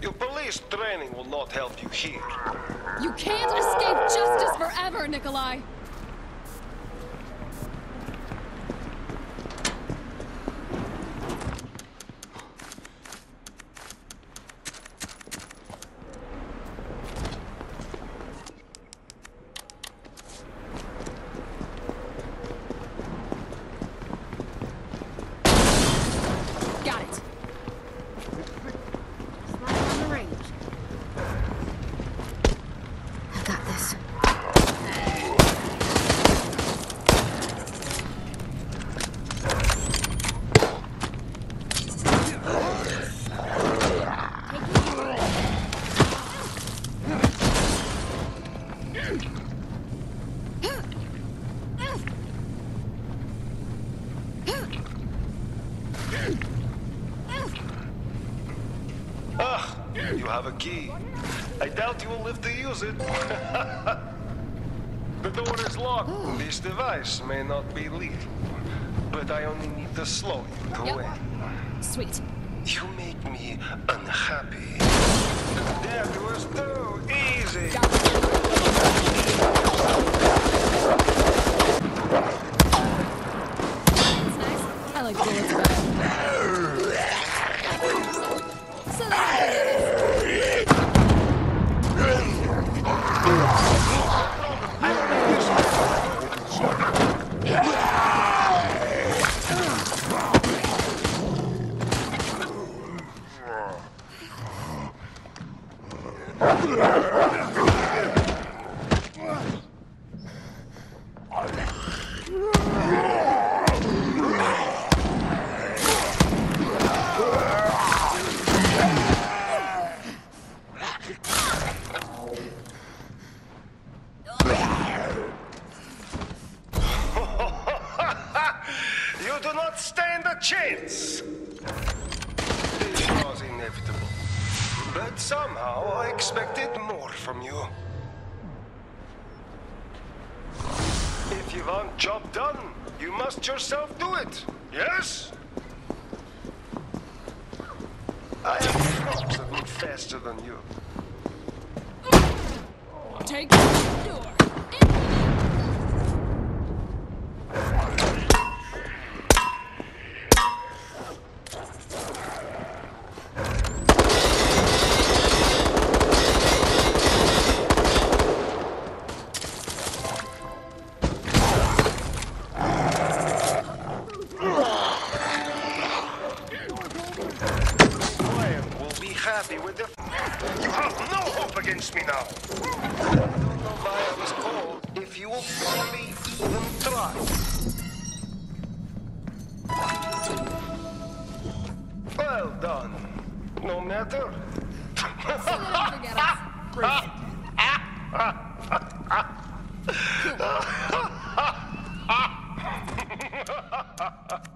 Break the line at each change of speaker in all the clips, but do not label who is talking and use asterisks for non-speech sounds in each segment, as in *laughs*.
Your police training will not help you here.
You can't escape justice forever, Nikolai!
Ah, you have a key. I doubt you will live to use it. *laughs* the door is locked. This device may not be lethal, but I only need to slow you to
Yep.
win.
Sweet.
You make me unhappy. That was too easy.
Got So
not stand a chance. This was inevitable. But somehow I expected more from you. If you want job done, you must yourself do it. Yes? I have cops that move faster than you.
Take the door.
Happy with the. You *laughs* have no hope against me now. I don't know why I was called if you will only even try. Well done. No matter.
Brilliant. *laughs* *laughs*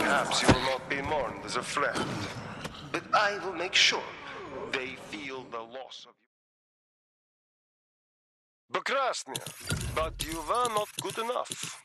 Perhaps you will not be mourned as a friend, but I will make sure they feel the loss of you. Прекрасня, but you were not good enough.